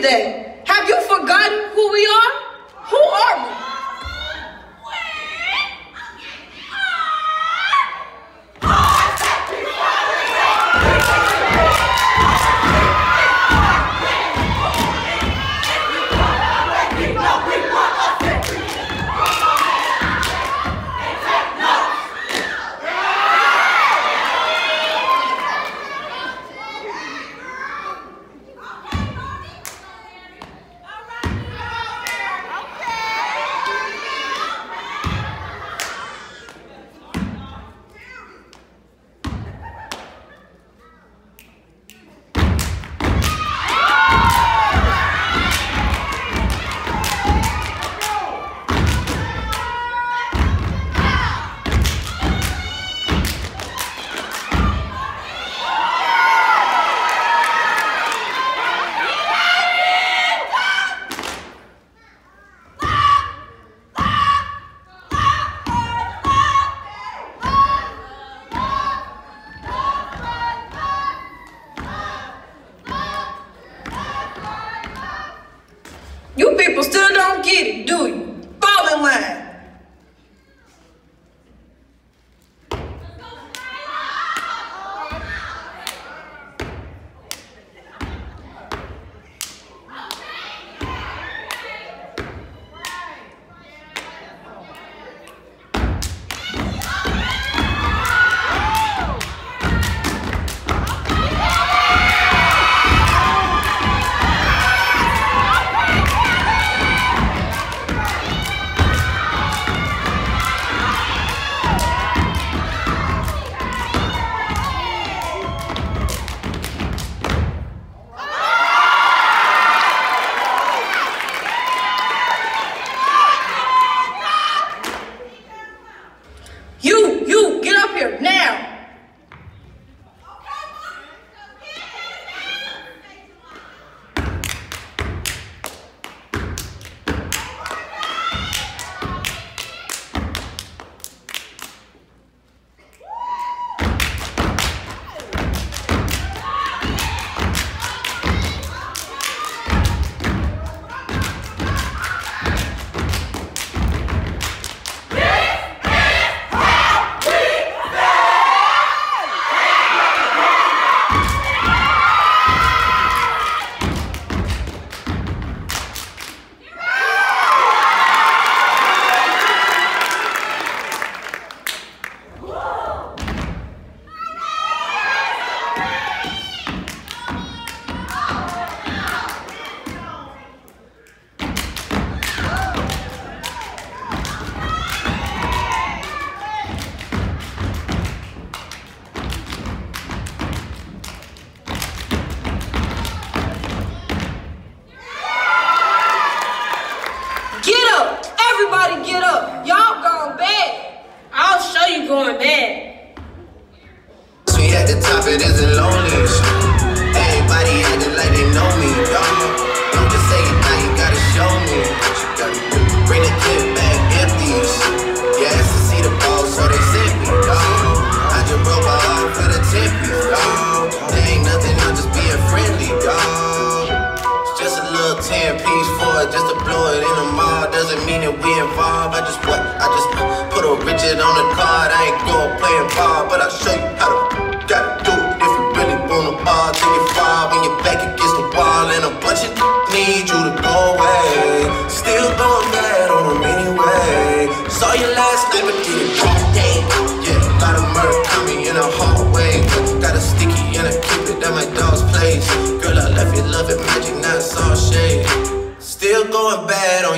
Day. Have you forgotten who we are? Who are we? Don't get it, do you? Fall in line. Top, it isn't lonely. Everybody acting like they know me, dawg. Don't just say it now, you gotta show me. Bring the clip back empties. Yeah, to see the ball, so they sent me, dawg. I just broke my arm for the tippies, dawg. There ain't nothing, I'm just being friendly, dawg. It's just a little 10 piece for it, just to blow it in the mall. Doesn't mean that we involved. I just what? I just put a Richard on the card. I ain't going playing ball, but I'll show you a bunch of need you to go away. Still going bad on them anyway. Saw you last night, but did it all day. Yeah, got a murder coming in a hallway. Got a sticky and keep it at my dog's place. Girl, I left you loving magic, not all shade. Still going bad.